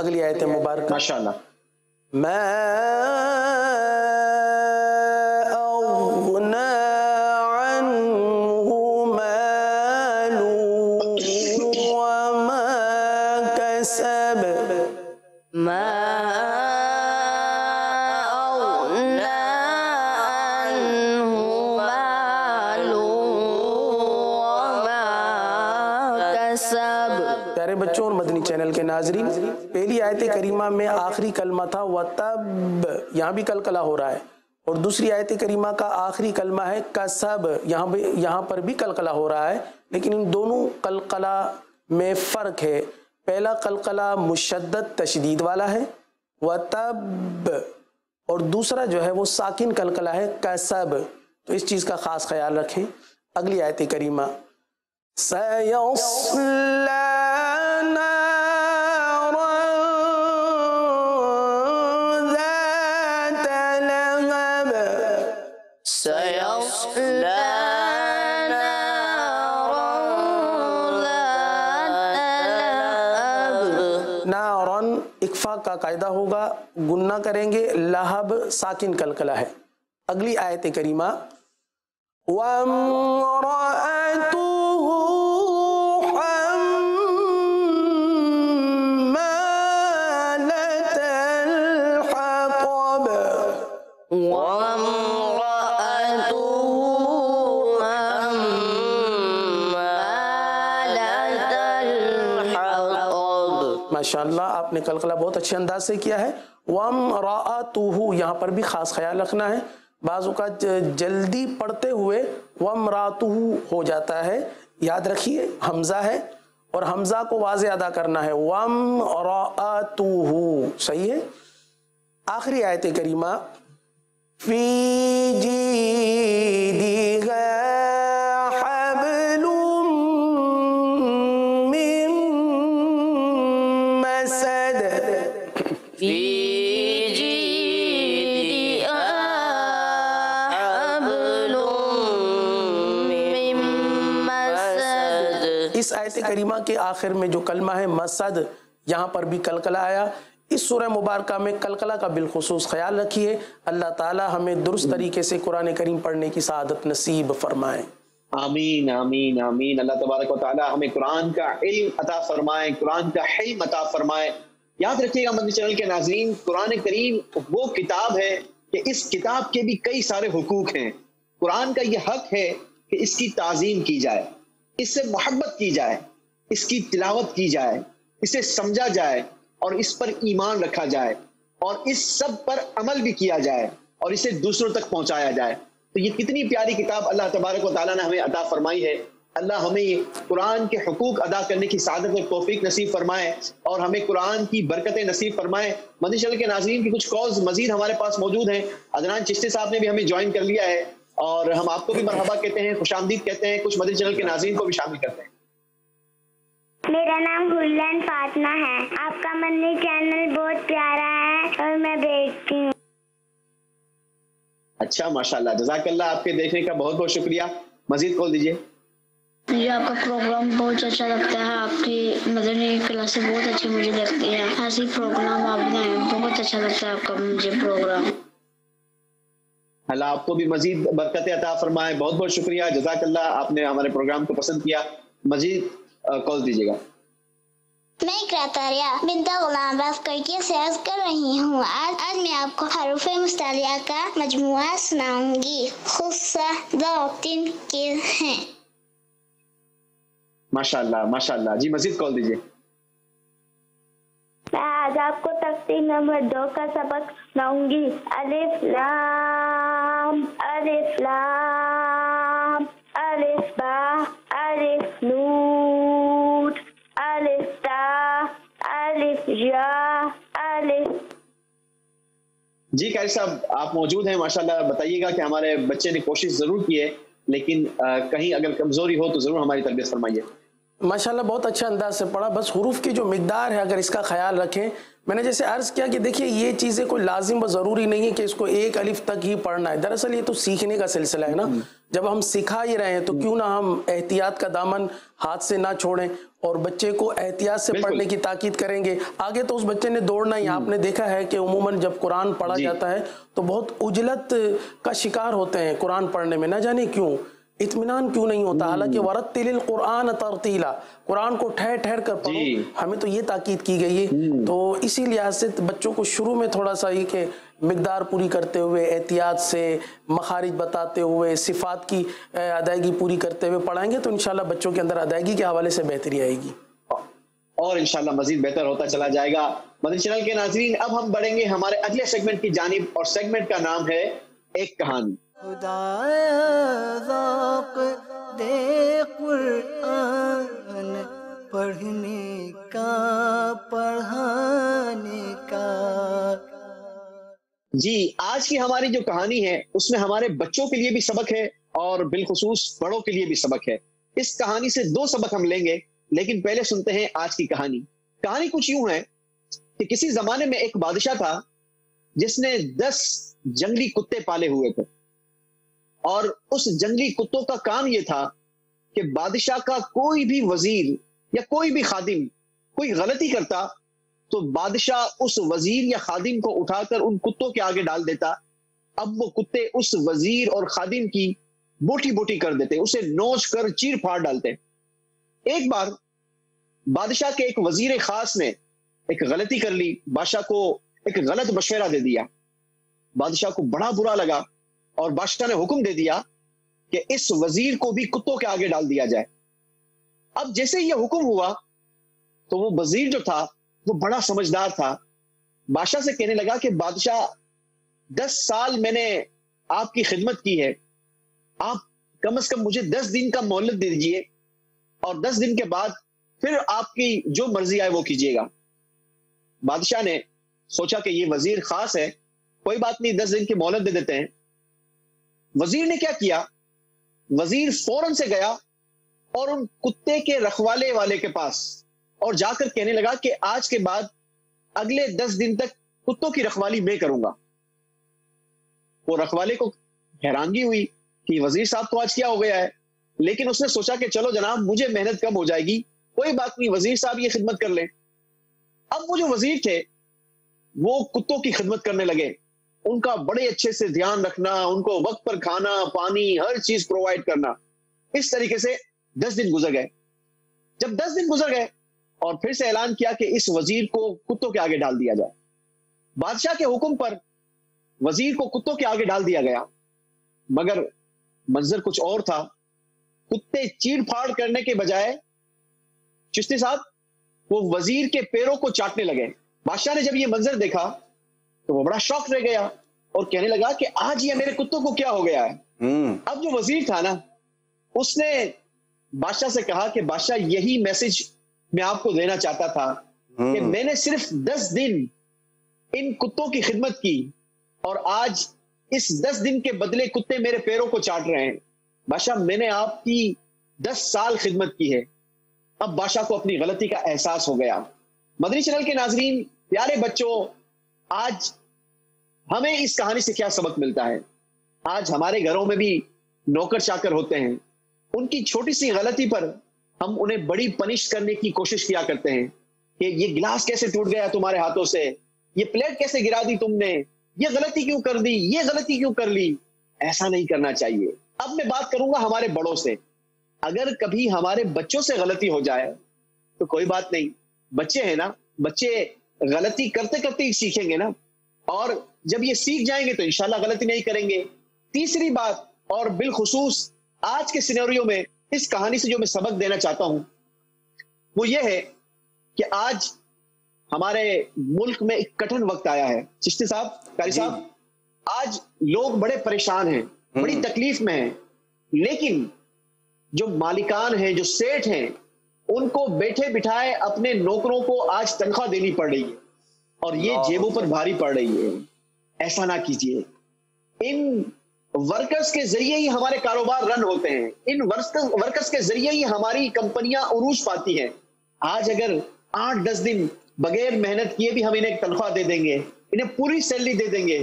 अगली आयत मुबारक। माशाल्लाह। करीमा में आखिरी कलमा था व तब यहाँ भी कल कला हो रहा है। और दूसरी आयत करीमा का आखिरी कलमा है कसब। यहाँ भी यहाँ पर भी कलकला हो रहा है लेकिन इन दोनों कलकला में फ़र्क है। पहला कलकला मुशद तशदीद वाला है व तब और दूसरा जो है वो साकिन कलकला है कसब। तो इस चीज़ का ख़ास ख्याल रखें। अगली आयत करीमा कायदा होगा गुन्ना करेंगे लहब साकिन कलकला है। अगली आयत करीमा वम्रअतुहु माशाल्लाह आपने कलकला बहुत अच्छे अंदाज से किया है। वम रा रातुहु यहाँ पर भी खास ख्याल रखना है। बाजू का जल्दी पढ़ते हुए वम रातुहु हो जाता है। याद रखिए, हमजा है और हमजा को वाज अदा करना है। वम रातुहु सही है? आखिरी आयत करीमा, फ़ी जीदिहा हब्लुम आखिर में जो कलमा है, मसद, यहाँ पर भी कलकला आया। इस सूरह मुबारक में कलकला का बिलखसूस ख्याल रखिए। अल्लाह ताला हमें दुरुस्त तरीके से कुरान करीम पढ़ने की सआदत नसीब फरमाए। आमीन आमीन आमीन। अल्लाह तबारक हमें कुरान का इल्म अता फरमाए, कुरान का हिल्म अता फरमाए। याद रखिएगा, मदनी चैनल के नाजरीन, कुरान करीम वो किताब है कि इस किताब के भी कई सारे हकूक हैं। कुरान का ये हक है कि इसकी ताजीम की जाए, इससे मोहब्बत की जाए। इसकी तिलावत की जाए, इसे समझा जाए और इस पर ईमान रखा जाए और इस सब पर अमल भी किया जाए और इसे दूसरों तक पहुँचाया जाए। तो ये कितनी प्यारी किताब अल्लाह तबारक व ताला ने हमें अदा फरमाई है। अल्लाह हमें कुरान के हकूक अदा करने की सादत और तौफीक नसीब फरमाए और हमें कुरान की बरकतें नसीब फरमाए। मदीशल के नाजरीन की कुछ कॉल्स मजीद हमारे पास मौजूद हैं। अदनान चिश्ती साहब ने भी हमें ज्वाइन कर लिया है और हम आपको भी मरहबा कहते हैं, खुश कहते हैं। कुछ मदनी चैनल के नाजरीन को भी शामिल करते हैं। मेरा नाम हुल्लन फातिमा है। आपका मन्नी चैनल बहुत प्यारा है और मैं देखती हूँ। अच्छा माशाल्लाह जजाकल्ला आपके देखने का बहुत बहुत शुक्रिया। मजीद खोल दीजिए। मुझे आपका प्रोग्राम बहुत अच्छा लगता है आपकी मदनी क्लासेस बहुत अच्छी मुझे लगती है। ऐसे प्रोग्राम आप बनाए बहुत अच्छा लगता है आपका मुझे प्रोग्राम अल्लाह आपको भी मजीद बरकत अता फरमाए। बहुत बहुत शुक्रिया जजाकल्ला आपने हमारे प्रोग्राम को पसंद किया। मजीद कॉल दीजिएगा। मैं क्रातारिया बिंदा गुलाम अब्बास करके से कर रही हूँ। आज आज मैं आपको हरूफ मुस्तालिया का मजमुआ सुनाऊँगी। खुस्सा दौतिन के हैं। माशाल्लाह माशाल्लाह। जी मजीद कॉल दीजिए। मैं आज आपको तकसीम नंबर दो का सबक सुनाऊँगी। अलिफ लाम अलिफ लाम। जी कैर साहब आप मौजूद हैं माशाल्लाह। बताइएगा कि हमारे बच्चे ने कोशिश ज़रूर की है लेकिन आ, कहीं अगर कमज़ोरी हो तो ज़रूर हमारी तरबियत फरमाइए। माशाल्लाह बहुत अच्छा अंदाज से पढ़ा। बस हरूफ की जो मकदार है अगर इसका ख्याल रखें मैंने जैसे अर्ज़ किया कि देखिए ये चीज़ें कोई लाजिम व ज़रूरी नहीं है कि इसको एक अलिफ तक ही पढ़ना है। दरअसल ये तो सीखने का सिलसिला है ना। जब हम सिखा ही रहे हैं तो क्यों ना हम एहतियात का दामन हाथ से ना छोड़ें और बच्चे को एहतियात से पढ़ने की ताकीद करेंगे। आगे तो उस बच्चे ने दौड़ना ही आपने देखा है कि उमूमन जब कुरान पढ़ा जाता है तो बहुत उजलत का शिकार होते हैं कुरान पढ़ने में। ना जाने क्यों? इत्मीनान क्यों नहीं होता? हालाँकि वरत्तिलिल कुरान तरतीला कुरान को ठहर ठहर कर पढ़ो। हमें तो ये ताकीद की गई है। तो इसी लिहाज से बच्चों को शुरू में थोड़ा सा ये कि मिकदार पूरी करते हुए एहतियात से मखारिज बताते हुए सिफात की अदायगी पूरी करते हुए पढ़ाएँगे तो इंशाल्लाह बच्चों के अंदर अदायगी के हवाले से बेहतरी आएगी। और इंशाल्लाह मजीद बेहतर होता चला जाएगा। मदनी चैनल के नाजरीन अब हम बढ़ेंगे हमारे अगले सेगमेंट की जानब और सेगमेंट का नाम है एक कहानी। पढ़ने का पढ़ाने का। जी, आज की हमारी जो कहानी है, उसमें हमारे बच्चों के लिए भी सबक है और बिलखसूस बड़ों के लिए भी सबक है। इस कहानी से दो सबक हम लेंगे, लेकिन पहले सुनते हैं आज की कहानी। कहानी कुछ यूँ है कि किसी जमाने में एक बादशाह था, जिसने दस जंगली कुत्ते पाले हुए थे। और उस जंगली कुत्तों का काम यह था कि बादशाह का कोई भी वज़ीर या कोई भी खादिम कोई गलती करता तो बादशाह उस वज़ीर या खादिम को उठाकर उन कुत्तों के आगे डाल देता। अब वो कुत्ते उस वज़ीर और खादिम की बोटी बोटी कर देते, उसे नोच कर चीर फाड़ डालते। एक बार बादशाह के एक वज़ीर खास ने एक गलती कर ली, बादशाह को एक गलत मशवरा दे दिया। बादशाह को बड़ा बुरा लगा और बादशाह ने हुक्म दे दिया कि इस वज़ीर को भी कुत्तों के आगे डाल दिया जाए। अब जैसे ये हुक्म हुआ तो वो वज़ीर जो था वो बड़ा समझदार था। बादशाह से कहने लगा कि बादशाह, दस साल मैंने आपकी खिदमत की है। आप कम से कम मुझे दस दिन का मोहलत दे दीजिए और दस दिन के बाद फिर आपकी जो मर्ज़ी आए वो कीजिएगा। बादशाह ने सोचा कि ये वज़ीर खास है, कोई बात नहीं, दस दिन की मोहलत दे देते हैं। वज़ीर ने क्या किया? वज़ीर फ़ौरन से गया और उन कुत्ते के रखवाले वाले के पास और जाकर कहने लगा कि आज के बाद अगले दस दिन तक कुत्तों की रखवाली मैं करूँगा। वो रखवाले को हैरानगी हुई कि वज़ीर साहब को आज क्या हो गया है? लेकिन उसने सोचा कि चलो जनाब, मुझे मेहनत कम हो जाएगी, कोई बात नहीं, वज़ीर साहब ये खिदमत कर लें। अब वो जो वज़ीर थे, वो कुत्तों की खिदमत करने लगे। उनका बड़े अच्छे से ध्यान रखना, उनको वक्त पर खाना, पानी, हर चीज़ प्रोवाइड करना। इस तरीके से दस दिन गुजर गए। जब दस दिन गुजर गए और फिर से ऐलान किया कि इस वज़ीर को कुत्तों के आगे डाल दिया जाए। बादशाह के हुक्म पर वज़ीर को कुत्तों के आगे डाल दिया गया। मगर मंजर कुछ और था। कुत्ते चीड़ फाड़ करने के बजाय चिश्ती साहब वो वज़ीर के पैरों को चाटने लगे। बादशाह ने जब ये मंजर देखा तो वो बड़ा शौक रह गया और कहने लगा कि आज ये मेरे कुत्तों को क्या हो गया है? अब जो वज़ीर था ना उसने बादशाह से कहा कि बादशाह यही मैसेज मैं आपको देना चाहता था कि मैंने सिर्फ़ दस दिन इन कुत्तों की खिदमत की और आज इस दस दिन के बदले कुत्ते मेरे पैरों को चाट रहे हैं। बादशाह मैंने आपकी दस साल खिदमत की है। अब बादशाह को अपनी गलती का एहसास हो गया। मदनी चैनल के नाजरीन प्यारे बच्चों आज हमें इस कहानी से क्या सबक मिलता है? आज हमारे घरों में भी नौकर चाकर होते हैं। उनकी छोटी सी गलती पर हम उन्हें बड़ी पनिश करने की कोशिश किया करते हैं कि ये गिलास कैसे टूट गया तुम्हारे हाथों से? ये प्लेट कैसे गिरा दी तुमने? ये गलती क्यों कर दी? ये गलती क्यों कर ली? ऐसा नहीं करना चाहिए। अब मैं बात करूँगा हमारे बड़ों से। अगर कभी हमारे बच्चों से गलती हो जाए तो कोई बात नहीं। बच्चे हैं ना? बच्चे गलती करते करते ही सीखेंगे ना। और जब ये सीख जाएँगे तो इंशाल्लाह गलती नहीं करेंगे। तीसरी बात, और बिलखसूस आज के सिनेरियो में इस कहानी से जो मैं सबक देना चाहता हूँ वो ये है कि आज हमारे मुल्क में एक कठिन वक्त आया है। चिश्ती साहब कारी साहब आज लोग बड़े परेशान हैं बड़ी तकलीफ़ में हैं लेकिन जो मालिकान हैं जो सेठ हैं उनको बैठे बिठाए अपने नौकरों को आज तनख्वाह देनी पड़ रही है और ये जेबों पर भारी पड़ रही है। ऐसा ना कीजिए। इन वर्कर्स के ज़रिए ही हमारे कारोबार रन होते हैं। इन वर्कर्स के ज़रिए ही हमारी कंपनियाँ उरूज पाती हैं। आज अगर आठ दस दिन बगैर मेहनत किए भी हम इन्हें तनख्वाह दे देंगे इन्हें पूरी सैलरी दे देंगे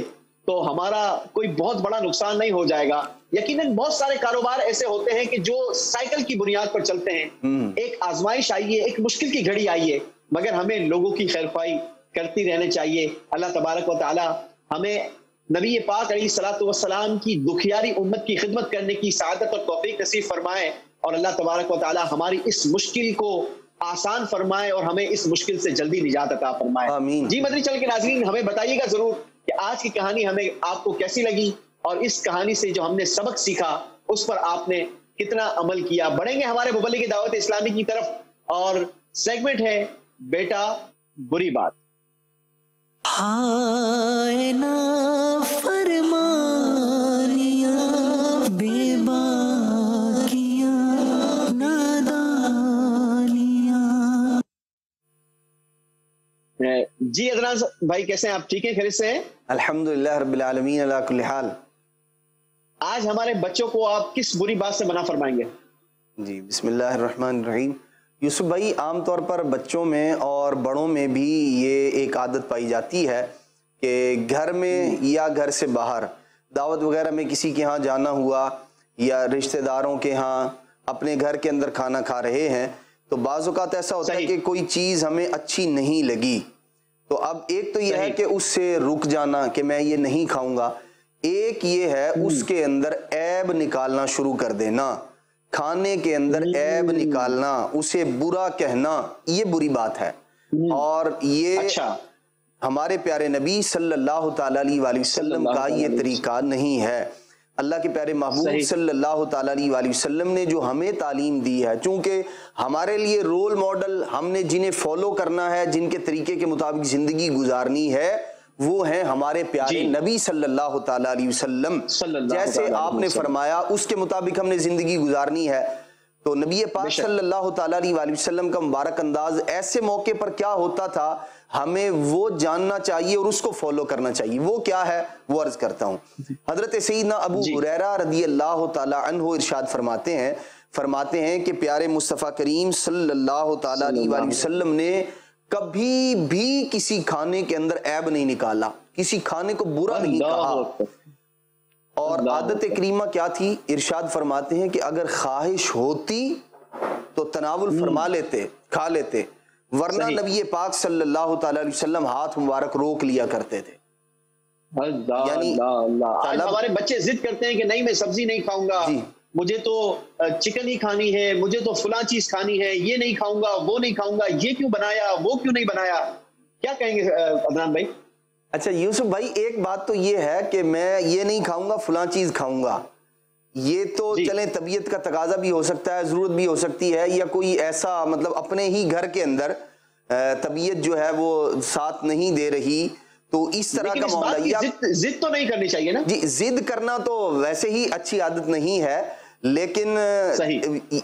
तो हमारा कोई बहुत बड़ा नुकसान नहीं हो जाएगा। यकीनन बहुत सारे कारोबार ऐसे होते हैं कि जो साइकिल की बुनियाद पर चलते हैं। एक आजमाइश आई है एक मुश्किल की घड़ी आई है मगर हमें लोगों की खैरफाई करती रहनी चाहिए। अल्लाह तबारक व ताली हमें नबी पाक सलाम की दुखियारी उम्मत की खिदमत करने की सादत और तोफीक नसीब फरमाए और अल्लाह तबारक वाली हमारी इस मुश्किल को आसान फरमाए और हमें इस मुश्किल से जल्दी निजात अता फरमाए। जी मदरी चल के नाजरीन हमें बताइएगा ज़रूर कि आज की कहानी हमें आपको कैसी लगी और इस कहानी से जो हमने सबक सीखा उस पर आपने कितना अमल किया। बढ़ेंगे हमारे मुबलिक दावत इस्लामी की तरफ़ और सेगमेंट है बेटा बुरी बात। हाय ना फरमानिया बेबाकिया नादानिया। जी अदनान भाई कैसे हैं आप? ठीक हैं? खैरियत से? हैं अल्हम्दुलिल्लाह रब्बिल आलमीन अला कुल्ली हाल। आज हमारे बच्चों को आप किस बुरी बात से मना फरमाएँगे? जी बिस्मिल्लाहिर्रहमानिर्रहीम। यूसुफ भाई आमतौर पर बच्चों में और बड़ों में भी ये एक आदत पाई जाती है कि घर में या घर से बाहर दावत वगैरह में किसी के यहाँ जाना हुआ या रिश्तेदारों के यहाँ अपने घर के अंदर खाना खा रहे हैं तो बाज़ात ऐसा होता है कि कोई चीज़ हमें अच्छी नहीं लगी। तो अब एक तो यह है कि उससे रुक जाना कि मैं ये नहीं खाऊँगा एक ये है उसके अंदर ऐब निकालना शुरू कर देना। खाने के अंदर ऐब निकालना उसे बुरा कहना ये बुरी बात है। और ये अच्छा। हमारे प्यारे नबी सल्लल्लाहु अलैहि वसल्लम का ये तरीका नहीं है। अल्लाह के प्यारे महबूब। सल्लल्लाहु अलैहि वसल्लम ने जो हमें तालीम दी है चूँकि हमारे लिए रोल मॉडल हमने जिन्हें फॉलो करना है जिनके तरीके के मुताबिक ज़िंदगी गुजारनी है वो हैं हमारे प्यारे नबी सल्लल्लाहु अलैहि वसल्लम। जैसे आपने फरमाया उसके मुताबिक हमने ज़िंदगी गुजारनी है। तो नबी पाक। सल्लल्लाहु अलैहि वसल्लम का मुबारक अंदाज ऐसे मौके पर क्या होता था हमें वो जानना चाहिए और उसको फॉलो करना चाहिए। वो क्या है वो अर्ज़ करता हूँ। हज़रत सईदना अबू। हुरैरा रदी अल्लाह अन्हो इरशाद फरमाते हैं फरमाते हैं कि प्यारे मुस्तफ़ा करीम सल्लल्लाहु अलैहि वसल्लम ने कभी भी किसी खाने के अंदर ऐब नहीं निकाला। किसी खाने को बुरा नहीं कहा। और आदत करीमा क्या थी? इरशाद फरमाते हैं कि अगर ख्वाहिश होती तो तनावुल फरमा लेते खा लेते। वरना नबी पाक सल्लल्लाहु अलैहि वसल्लम हाथ मुबारक रोक लिया करते थे। यानी हमारे बच्चे जिद करते हैं कि नहीं मैं सब्ज़ी नहीं खाऊँगा। मुझे तो चिकन ही खानी है मुझे तो फुला चीज़ खानी है ये नहीं खाऊँगा वो नहीं खाऊँगा ये क्यों बनाया वो क्यों नहीं बनाया? क्या कहेंगे अदनान भाई? अच्छा यूसुफ भाई एक बात तो ये है कि मैं ये नहीं खाऊँगा फुला चीज़ खाऊँगा। ये तो चले तबीयत का तकाजा भी हो सकता है ज़रूरत भी हो सकती है या कोई ऐसा मतलब अपने ही घर के अंदर तबीयत जो है वो साथ नहीं दे रही तो इस तरह का मामला जिद जिद तो नहीं करनी चाहिए ना? जी जिद करना तो वैसे ही अच्छी आदत नहीं है लेकिन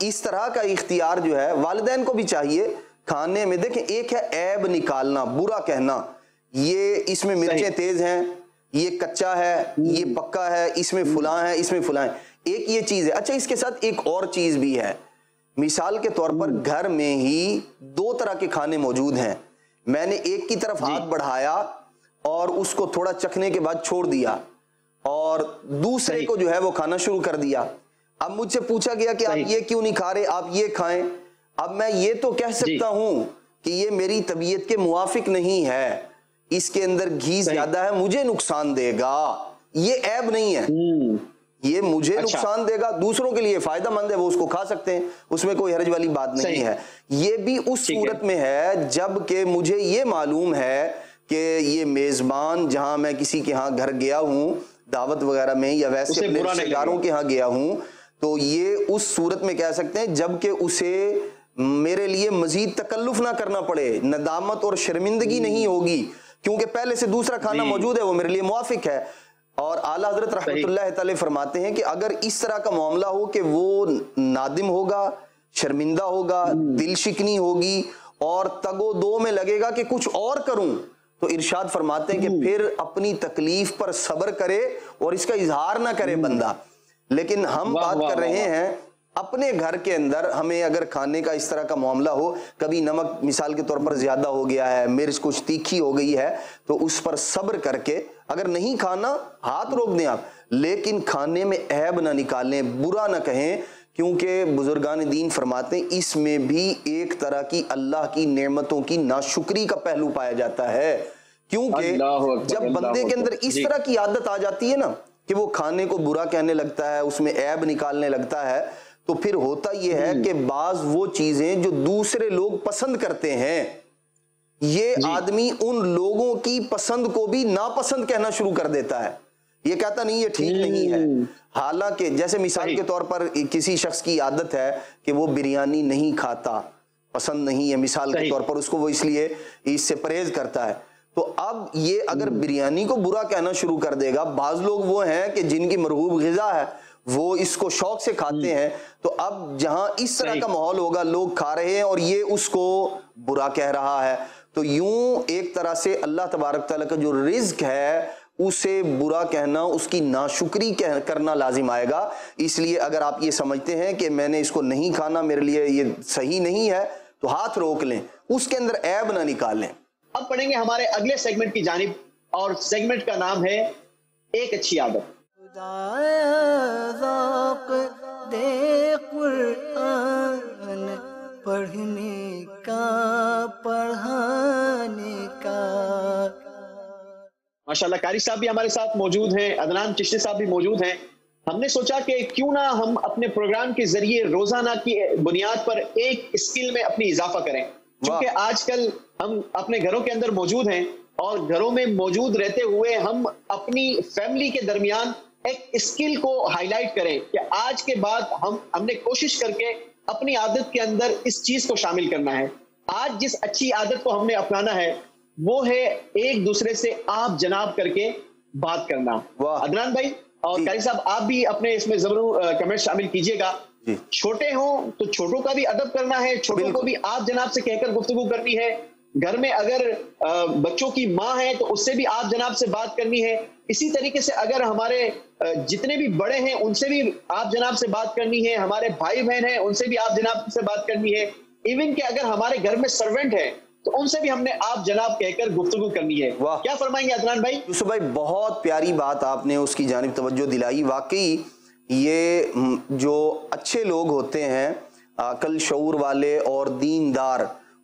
इस तरह का इख्तियार जो है वालदेन को भी चाहिए खाने में। देखें एक है ऐब निकालना बुरा कहना। ये इसमें मिर्चें तेज हैं ये कच्चा है ये पक्का है इसमें फुला है इसमें फुला है। एक ये चीज़ है। अच्छा इसके साथ एक और चीज़ भी है। मिसाल के तौर पर घर में ही दो तरह के खाने मौजूद हैं। मैंने एक की तरफ़ हाथ बढ़ाया और उसको थोड़ा चखने के बाद छोड़ दिया और दूसरे को जो है वो खाना शुरू कर दिया। अब मुझसे पूछा गया कि आप ये क्यों नहीं खा रहे? आप ये खाएँ। अब मैं ये तो कह सकता हूँ कि ये मेरी तबीयत के मुआफिक नहीं है। इसके अंदर घी ज़्यादा है मुझे नुकसान देगा। ये ऐब नहीं है। हम्म, ये मुझे अच्छा। नुकसान देगा। दूसरों के लिए फ़ायदेमंद है वो उसको खा सकते हैं। उसमें कोई हरज वाली बात नहीं है। ये भी उस सूरत में है जब कि मुझे ये मालूम है कि ये मेजबान जहाँ मैं किसी के यहाँ घर गया हूँ दावत वगैरह में या वैसे रिश्तेदारों के यहाँ गया हूँ तो ये उस सूरत में कह सकते हैं जबकि उसे मेरे लिए मजीद तकल्लुफ ना करना पड़े नदामत और शर्मिंदगी नहीं होगी क्योंकि पहले से दूसरा खाना मौजूद है वो मेरे लिए मुआफिक है। और आला हज़रत तआला फरमाते हैं कि अगर इस तरह का मामला हो कि वो नादिम होगा शर्मिंदा होगा दिल शिकनी होगी और तगो दो में लगेगा कि कुछ और करूँ तो इरशाद फरमाते हैं कि फिर अपनी तकलीफ़ पर सब्र करे और इसका इजहार ना करे बंदा। लेकिन हम बात कर रहे हैं अपने घर के अंदर हमें अगर खाने का इस तरह का मामला हो कभी नमक मिसाल के तौर पर ज़्यादा हो गया है मिर्च कुछ तीखी हो गई है तो उस पर सब्र करके अगर नहीं खाना हाथ रोक दें आप लेकिन खाने में ऐब ना निकालें बुरा ना कहें क्योंकि बुजुर्गान दीन फरमाते हैं इसमें भी एक तरह की अल्लाह की नेमतों की नाशुक्री का पहलू पाया जाता है। क्योंकि जब बंदे के अंदर इस तरह की आदत आ जाती है ना कि वो खाने को बुरा कहने लगता है उसमें ऐब निकालने लगता है तो फिर होता यह है कि बाज वो चीज़ें जो दूसरे लोग पसंद करते हैं ये आदमी उन लोगों की पसंद को भी नापसंद कहना शुरू कर देता है। ये कहता नहीं ये ठीक नहीं है। हालाँकि जैसे मिसाल के तौर पर किसी शख्स की आदत है कि वो बिरयानी नहीं खाता पसंद नहीं है मिसाल के तौर पर उसको वो इसलिए इससे परहेज करता है। तो अब ये अगर बिरयानी को बुरा कहना शुरू कर देगा बाज लोग वो हैं कि जिनकी मरहूब गजा है वो इसको शौक से खाते हैं। तो अब जहाँ इस तरह का माहौल होगा लोग खा रहे हैं और ये उसको बुरा कह रहा है। तो यूँ एक तरह से अल्लाह तबारक ताला का जो रिज्क है उसे बुरा कहना उसकी नाशुक्री कह, करना लाजिम आएगा। इसलिए अगर आप ये समझते हैं कि मैंने इसको नहीं खाना मेरे लिए ये सही नहीं है तो हाथ रोक लें। उसके अंदर ऐब ना निकालें। अब पढ़ेंगे हमारे अगले सेगमेंट की जानिब और सेगमेंट का नाम है एक अच्छी आदत। पढ़ने का पढ़ाने का माशाल्लाह कारी साहब भी हमारे साथ मौजूद हैं अदनान चिश्ती साहब भी मौजूद हैं। हमने सोचा कि क्यों ना हम अपने प्रोग्राम के ज़रिए रोज़ाना की बुनियाद पर एक स्किल में अपनी इजाफा करें। क्योंकि आजकल हम अपने घरों के अंदर मौजूद हैं और घरों में मौजूद रहते हुए हम अपनी फैमिली के दरमियान एक स्किल को हाईलाइट करें कि आज के बाद हम हमने कोशिश करके अपनी आदत के अंदर इस चीज़ को शामिल करना है। आज जिस अच्छी आदत को हमने अपनाना है वो है एक दूसरे से आप जनाब करके बात करना। अदनान भाई और कारी साहब आप भी अपने इसमें ज़रूर कमेंट शामिल कीजिएगा। छोटे हो तो छोटों का भी अदब करना है छोटों को भी आप जनाब से कहकर गुफ्तगू करनी है। घर में अगर बच्चों की माँ है तो उससे भी आप जनाब से बात करनी है। इसी तरीके से अगर हमारे जितने भी बड़े हैं उनसे भी आप जनाब से बात करनी है। हमारे भाई बहन हैं उनसे भी आप जनाब से बात करनी है। इवन के अगर हमारे घर में सर्वेंट है तो उनसे भी हमने आप जनाब कहकर गुफ्तगू करनी है। वाह। क्या फरमाएँगे अदनान भाई? यूसुफ भाई बहुत प्यारी बात आपने उसकी जानब तवज्जो दिलाई। वाकई ये जो अच्छे लोग होते हैं अकल शऊर वाले और दीनदार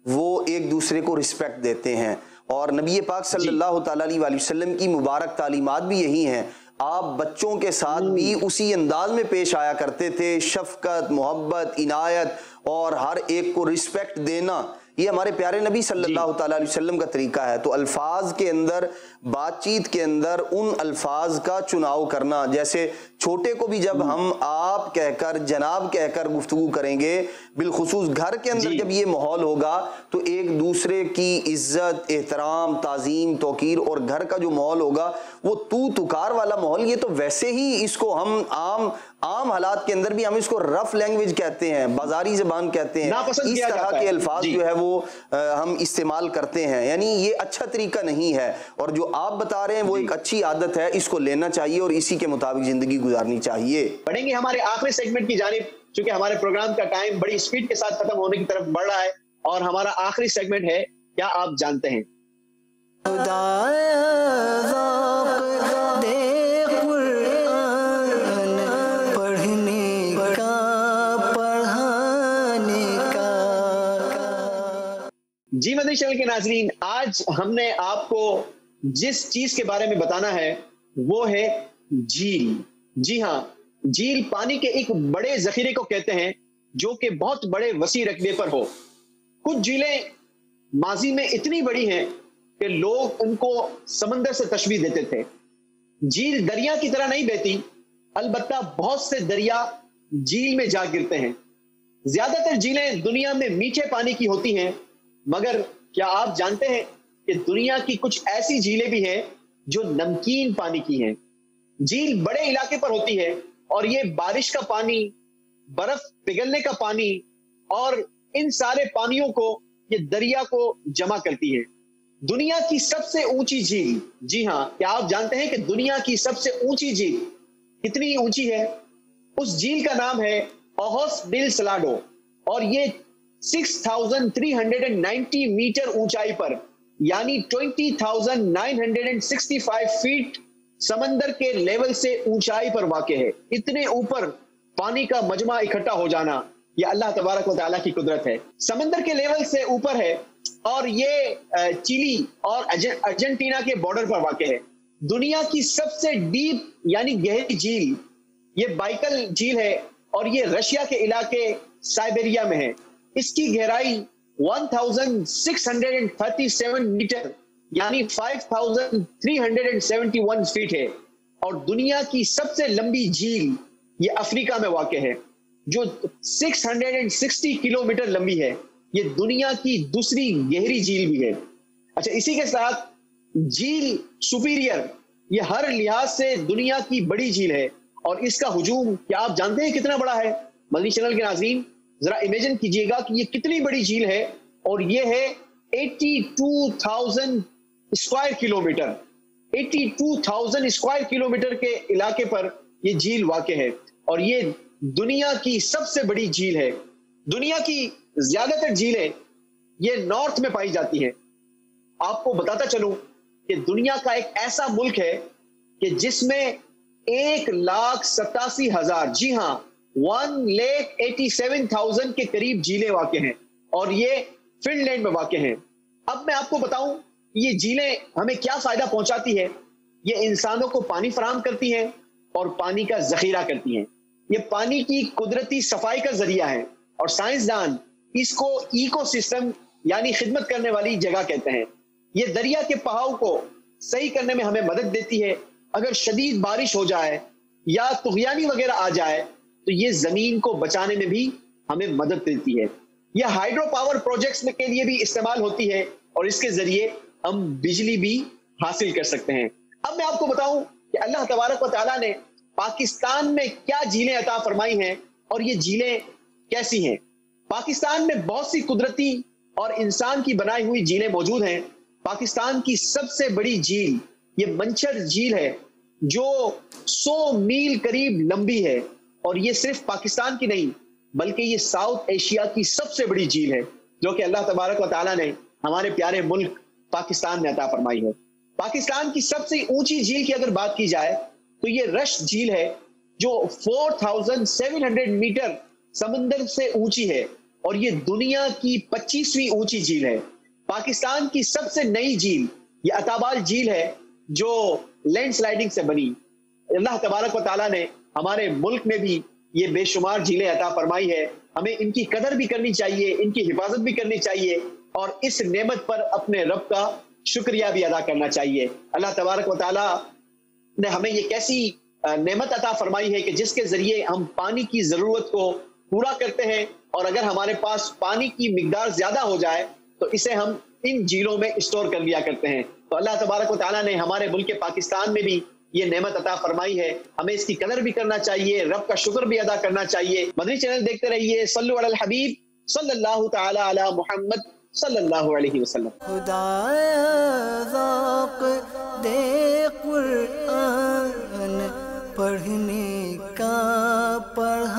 वो एक दूसरे को रिस्पेक्ट देते हैं। और नबी पाक सल्लल्लाहु अलैहि वसल्लम की मुबारक तालीमात भी यही हैं। आप बच्चों के साथ भी उसी अंदाज में पेश आया करते थे शफकत मोहब्बत इनायत और हर एक को रिस्पेक्ट देना। ये हमारे प्यारे नबी सल्लल्लाहु अलैहि वसल्लम का तरीका है। तो अल्फाज के अंदर बातचीत के अंदर उन अल्फाज का चुनाव करना। जैसे छोटे को भी जब हम आप कहकर जनाब कहकर गुफ्तगू करेंगे बिलखसूस घर के अंदर जब ये माहौल होगा तो एक दूसरे की इज़्ज़त एहतराम तज़ीम तोकीर और घर का जो माहौल होगा वो तू तुकार वाला माहौल ये तो वैसे ही इसको हम आम आम हालात के अंदर भी हम इसको रफ लैंग्वेज कहते हैं बाजारी जबान कहते हैं। इस तरह के अल्फाज जो। है वो अ, हम इस्तेमाल करते हैं। यानी ये अच्छा तरीका नहीं है। और जो आप बता रहे हैं वो एक अच्छी आदत है इसको लेना चाहिए और इसी के मुताबिक ज़िंदगी गुजारनी चाहिए। बढ़ेंगे हमारे आखिरी सेगमेंट की जानिब क्योंकि हमारे प्रोग्राम का टाइम बड़ी स्पीड के साथ खत्म होने की तरफ़ बढ़ रहा है और हमारा आखिरी सेगमेंट है क्या आप जानते हैं जी मदनी के नाजरीन, आज हमने आपको जिस चीज़ के बारे में बताना है, वो है झील। जी हाँ झील पानी के एक बड़े जखीरे को कहते हैं, जो कि बहुत बड़े वसी रकबे पर हो। कुछ झीलें माजी में इतनी बड़ी हैं कि लोग उनको समंदर से तशबीह देते थे। झील दरिया की तरह नहीं बहती, अलबत्ता बहुत से दरिया झील में जा गिरते हैं। ज़्यादातर झीलें दुनिया में मीठे पानी की होती हैं मगर क्या आप जानते हैं कि दुनिया की कुछ ऐसी झीलें भी हैं जो नमकीन पानी की हैं? झील बड़े इलाके पर होती है और ये बारिश का पानी, बर्फ़ पिघलने का पानी और इन सारे पानियों को, ये दरिया को जमा करती है। दुनिया की सबसे ऊँची झील, जी हाँ क्या आप जानते हैं कि दुनिया की सबसे ऊँची झील कितनी ऊँची है? उस झील का नाम है ओहोस डिल सलाडो और ये 6,390 मीटर ऊंचाई पर यानी 20,965 फीट समंदर के लेवल से ऊंचाई पर वाक़ है। इतने ऊपर पानी का मजमा इकट्ठा हो जाना ये अल्लाह तबारक व तआला की कुदरत है। समंदर के लेवल से ऊपर है और ये चिली और अर्जेंटीना के बॉर्डर पर वाक़ है। दुनिया की सबसे डीप यानी गहरी झील ये बाइकल झील है और ये रशिया के इलाके साइबेरिया में है। इसकी गहराई 1637 मीटर यानी 5371 फीट है। और दुनिया की सबसे लंबी झील ये अफ्रीका में वाक़ है, जो 660 किलोमीटर लंबी है। ये दुनिया की दूसरी गहरी झील भी है। अच्छा इसी के साथ झील सुपीरियर ये हर लिहाज से दुनिया की बड़ी झील है। और इसका हुजूम, क्या आप जानते हैं कितना बड़ा है? मदनी चैनल के नाजरीन जरा इमेजिन कीजिएगा कि ये कितनी बड़ी झील है और ये है 82,000 स्क्वायर किलोमीटर 82,000 स्क्वायर किलोमीटर के इलाके पर ये झील वाक़ है और ये दुनिया की सबसे बड़ी झील है। दुनिया की ज़्यादातर झीलें ये नॉर्थ में पाई जाती हैं। आपको बताता चलूँ कि दुनिया का एक ऐसा मुल्क है कि जिसमें एक लाख सतासी हज़ार जी हाँ वन लेख एटी सेवन थाउज़ेंड के करीब झीलें वाक़ हैं और ये फिनलैंड में वाक़ हैं। अब मैं आपको बताऊँ ये झीलें हमें क्या फ़ायदा पहुंचाती है? ये इंसानों को पानी फराम करती हैं और पानी का जखीरा करती हैं। ये पानी की कुदरती सफ़ाई का ज़रिया है और साइंसदान इसको इकोसिस्टम यानी खिदमत करने वाली जगह कहते हैं। ये दरिया के पहाव को सही करने में हमें मदद देती है। अगर शदीद बारिश हो जाए या तुगयानी वगैरह आ जाए तो ये ज़मीन को बचाने में भी हमें मदद मिलती है। यह हाइड्रो पावर प्रोजेक्ट्स के लिए भी इस्तेमाल होती है और इसके ज़रिए हम बिजली भी हासिल कर सकते हैं। अब मैं आपको बताऊँ कि अल्लाह तबारक व ताला ने पाकिस्तान में क्या झीलें अता फरमाई हैं और ये झीलें कैसी हैं? पाकिस्तान में बहुत सी कुदरती और इंसान की बनाई हुई झीलें मौजूद हैं। पाकिस्तान की सबसे बड़ी झील, ये मंचर झील है, जो 100 मील करीब लंबी है। और ये सिर्फ़ पाकिस्तान की नहीं, बल्कि ये साउथ एशिया की सबसे बड़ी झील है, जो कि अल्लाह तबारक वाली ने हमारे प्यारे मुल्क पाकिस्तान में अता फरमाई है। पाकिस्तान की सबसे ऊँची झील की अगर बात की जाए तो ये रश झील है, जो 4700 मीटर समंदर से ऊँची है, और ये दुनिया की 25वीं ऊँची झील है। पाकिस्तान की सबसे नई झील, ये अताबाल झील है, जो लैंडस्लाइडिंग से बनी। अल्लाह तबारक वाली ने हमारे मुल्क में भी ये बेशुमार झीलें अता फरमाई है। हमें इनकी कदर भी करनी चाहिए, इनकी हिफाजत भी करनी चाहिए और इस नेमत पर अपने रब का शुक्रिया भी अदा करना चाहिए। अल्लाह तबारक व ताला ने हमें ये कैसी नेमत अता फरमाई है कि जिसके ज़रिए हम पानी की ज़रूरत को पूरा करते हैं और अगर हमारे पास पानी की मिकदार ज़्यादा हो जाए तो इसे हम इन झीलों में स्टोर कर लिया करते हैं। तो अल्लाह तबारक व ताला ने हमारे मुल्क पाकिस्तान में भी ये नेमत अता फरमाई है। हमें इसकी कदर भी करना चाहिए, रब का शुक्र भी अदा करना चाहिए। मदनी चैनल देखते रहिए, सल्लु अल हबीब, सल्लल्लाहु ताला अला मोहम्मद, सल्लल्लाहु अलैहि वसल्लम। खुदा दे कुरान पढ़ने का पढ़ा